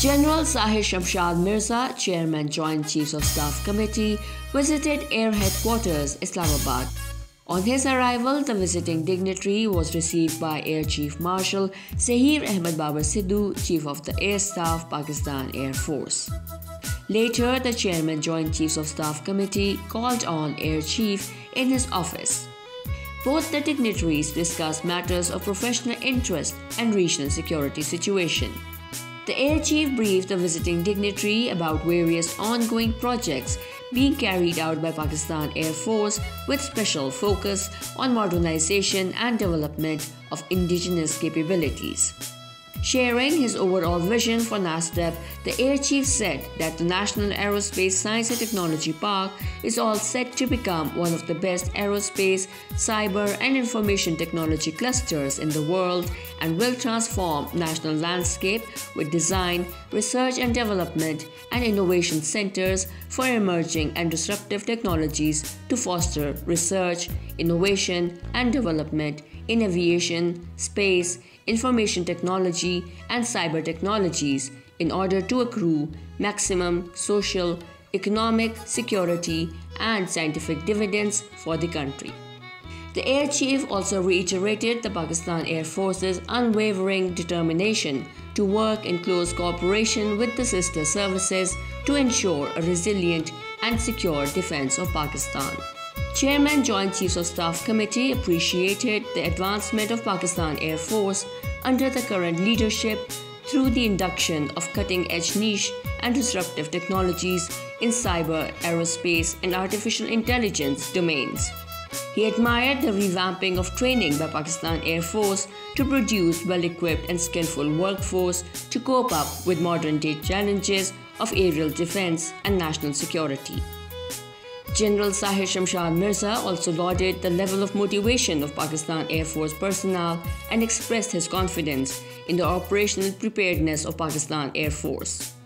General Sahir Shamshad Mirza, Chairman Joint Chiefs of Staff Committee, visited Air Headquarters, Islamabad. On his arrival, the visiting dignitary was received by Air Chief Marshal Zaheer Ahmed Baber Sidhu, Chief of the Air Staff, Pakistan Air Force. Later, the Chairman Joint Chiefs of Staff Committee called on Air Chief in his office. Both the dignitaries discussed matters of professional interest and regional security situation. The Air Chief briefed the visiting dignitary about various ongoing projects being carried out by Pakistan Air Force with special focus on modernization and development of indigenous capabilities. Sharing his overall vision for NASTP, the Air Chief said that the National Aerospace Science and Technology Park is all set to become one of the best aerospace, cyber, and information technology clusters in the world and will transform national landscape with design, research and development, and innovation centers for emerging and disruptive technologies to foster research, innovation, and development in aviation, space, information technology, and cyber technologies in order to accrue maximum social, economic, security, and scientific dividends for the country. The Air Chief also reiterated the Pakistan Air Force's unwavering determination to work in close cooperation with the sister services to ensure a resilient and secure defense of Pakistan. Chairman Joint Chiefs of Staff Committee appreciated the advancement of Pakistan Air Force under the current leadership through the induction of cutting-edge niche and disruptive technologies in cyber, aerospace, and artificial intelligence domains. He admired the revamping of training by Pakistan Air Force to produce well-equipped and skillful workforce to cope up with modern-day challenges of aerial defense and national security. General Sahir Shamshad Mirza also lauded the level of motivation of Pakistan Air Force personnel and expressed his confidence in the operational preparedness of Pakistan Air Force.